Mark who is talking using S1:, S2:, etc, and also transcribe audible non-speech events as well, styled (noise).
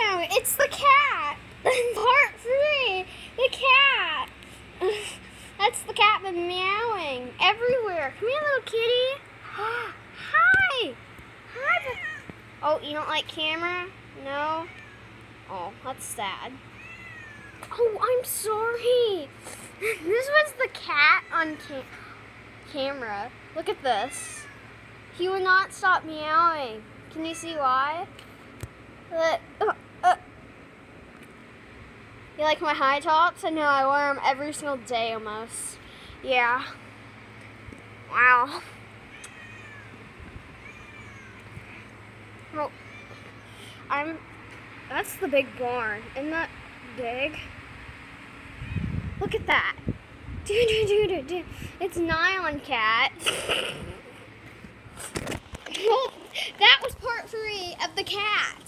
S1: found it. It's the cat. (laughs) Part three. The cat. (laughs) That's the cat been meowing everywhere. Come here, little kitty. (gasps) Hi. Hi. Oh, you don't like camera? No? Oh, that's sad. Oh, I'm sorry. (laughs) This was the cat on ca- camera. Look at this. He would not stop meowing. Can you see why? Look. You like my high tops? I know I wear them every single day almost. Yeah. Wow. Oh, I'm. That's the big barn. Isn't that big? Look at that. (laughs) It's Nylon Cat. (laughs) That was part three of the cat.